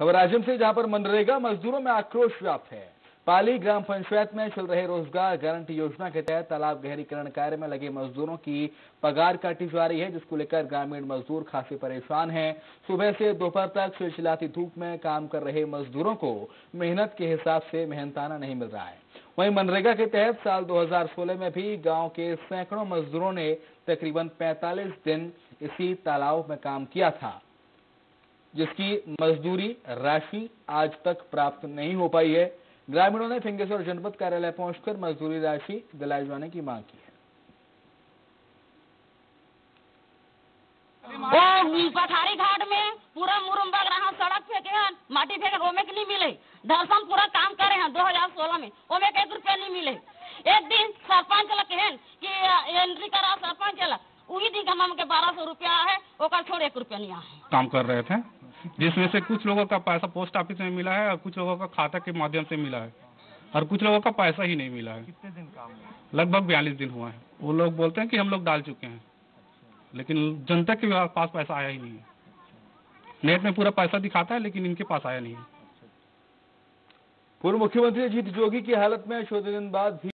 खबर आज़म से, जहाँ पर मनरेगा मजदूरों में आक्रोश व्याप्त है। पाली ग्राम पंचायत में चल रहे रोज़गार गारंटी योजना के तहत तालाब गहरीकरण कार्य में लगे मजदूरों की पगार काटी जा रही है, जिसको लेकर ग्रामीण मजदूर काफ़ी परेशान हैं। सुबह से दोपहर तक चिलचिलाती धूप में काम कर रहे मजदूरों को मेहनत के हिसाब से मेहनताना नहीं मिल रहा है। वहीं मनरेगा के तहत साल 2016 में भी गाँव के सैकड़ों मजदूरों ने तकरीबन 45 दिन इसी तालाब में काम किया था। जिसकी मजदूरी राशि आज तक प्राप्त नहीं हो पाई है। ग्रामीणों ने फिंगेश्वर जनपद कार्यालय पहुंचकर मजदूरी राशि दिलाए जाने की मांग की है। वो पथारी घाट में पूरा मुरुम बग रहा सड़क फेंके हैं माटी फेंके ओमे के नहीं मिले। दर्शन पूरा काम करे हैं 2016 में ओमे के एक रुपया नहीं मिले। एक दिन सरपंच लगे हैं कि एंट्री करा सरपंच ला वही दिन का हम के बारह सौ रुपया है ओकर छोड़ एक रुपया नहीं आए। काम कर रहे थे? जिसमें से कुछ लोगों का पैसा पोस्ट ऑफ़िस में मिला है और कुछ लोगों का खाता के माध्यम से मिला है। और कुछ लोगों का पैसा ही नहीं मिला है। कितने दिन काम लगभग बयालीस दिन हुआ है। वो लोग बोलते हैं कि हम लोग डाल चुके हैं। लेकिन जनता के पास पैसा आया ही नहीं है। नेट में पूरा पैसा दिखाता है लेकिन इनके पास आया नहीं है। पूर्व मुख्यमंत्री अजीत जोगी की हालत में चौदह दिन बाद भी